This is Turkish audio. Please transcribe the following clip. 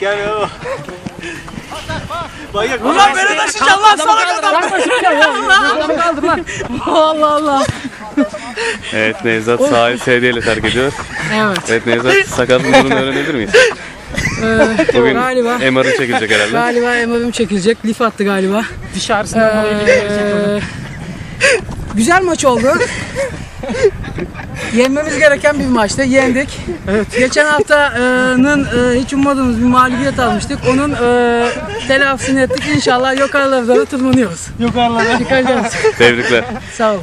Gel ya. Manyak. Ulan beni taşıyacaksın lan salak adam. Lan taşıyacaksın ya. Adamı kaldır lan. Allah Allah. Evet Nevzat sahayı sevdiğiyle terk ediyor. Evet. Evet Nevzat sakatlık durumunu öğrenebilir miyiz? Bugün galiba. MR'ı çekilecek herhalde. Galiba emabim çekilecek. Lif attı galiba. Dışarısından dolayı Ee, güzel maç oldu. Yenmemiz gereken bir maçtı. Yendik. Geçen haftanın e, hiç ummadığımız bir mağlubiyet almıştık. Onun e, telafisini ettik. İnşallah yukarılara doğru tırmanıyoruz. yukarılara. Çıkacağız. Tebrikler. Sağ olun.